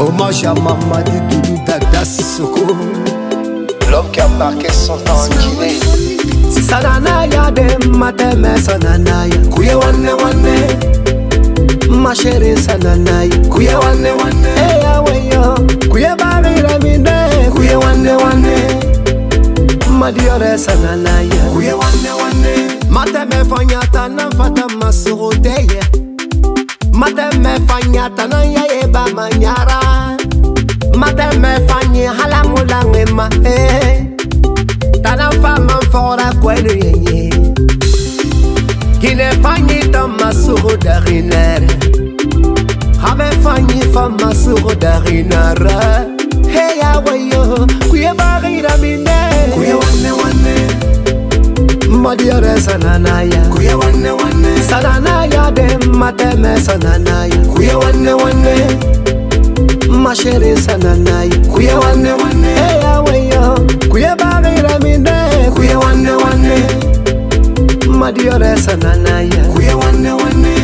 Hommage à Mamadi Doudou Dada Sissoko L'homme qui a marqué son temps en Guinée Sananaya de mateme sananaya Kuye wane wane Mashere sananaya Kuye wane wane Eya weyo Kuye bagira mine Kuye wane wane Madiore sananaya Kuye wane wane Mateme fanyata na fata masuro deye Mateme fanyata na ya eba manyara maneno yenye kinefanyita masuru dariner hamefanyifa masuru darinara heyawayo kuyebaghira mine. Madiore sananaya sananaya de mateme sananaya masheri sananaya heyawayo ndiyoresana naye kuye wane wane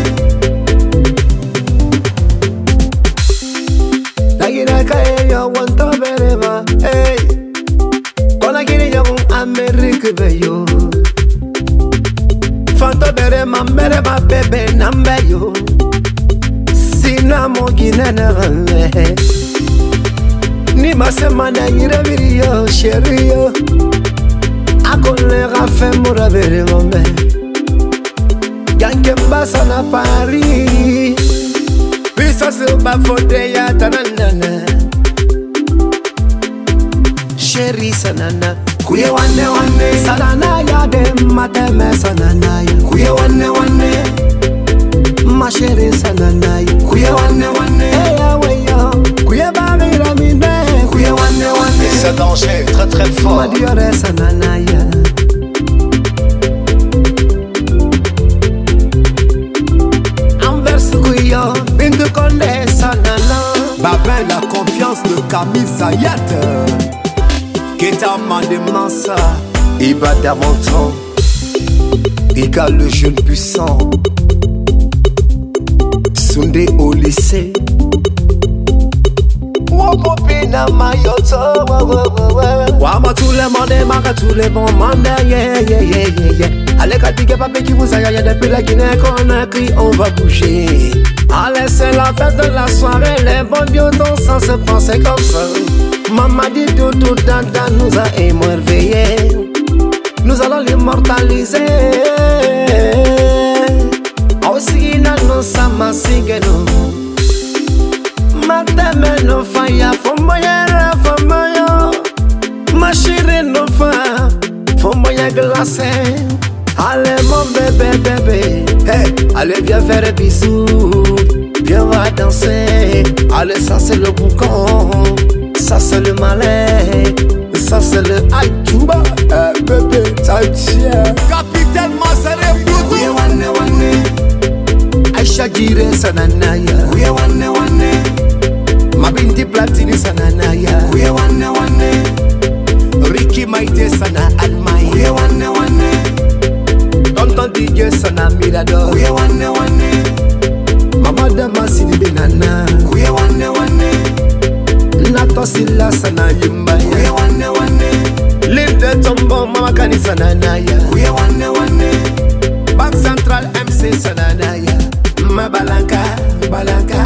nagiraka eyo wantoberema ey konagiriyogun amerikibeyo fantoberema merema bebe nambeyo sinamoginenevee nimasema nanyirabiriyo sheriyo akonlega fe muraberemame Yanke mbasa na Paris. Bisa silba fote ya tananana Sheri sanana Kuye wane wane. Sanana ya de mateme sanana ya. Kuye wane wane. Ma sheri sanana ya. Kuye wane wane. Eya weya Kuye bagira mine Kuye c'est danger, très très fort. Madiore Babin la confiance de Camille Zayat Keta Mandemansa Iba Damonton Rika le jeune puissant. Sunde au lycée. Wopopina mayoto Wama tout le monde maka tout le bon monde yeah yeah yeah yeah yeah. Allez katige pape qui vous aille depuis la Guinée Conakry on va bouger Allez c'est la fête de la soirée. Les bons biotons sans se penser comme ça. Maman dit tout tout dada nous a émerveillés. Nous allons l'immortaliser. Aussi nous sama sigeno Mateme no faya Fomboyera fomboyo Machire no fa Fomboya glacé. Allez mon bébé bébé. Allez viens faire un Viens va danser. Allez ça c'est le boucan. Ça c'est le malais. Ça c'est le aïtouba. Hey, Bébé ça tient Capitaine Masere Boudou. Oui wane wane Aisha Jire sananaya Oui wane wane Mabinti Platini sananaya Oui wane wane Ricky Maite sana Almay Oui wane wane Tonton DJ sana Mirador. Oui wane wane adama silibe nana. Kuye wane wane natosilasa na yumba ya. Kuye wane wane live tombo mamakanisa nanaya kuye wane wane bank central mc sananaya. Mabalanka balanka, balanka.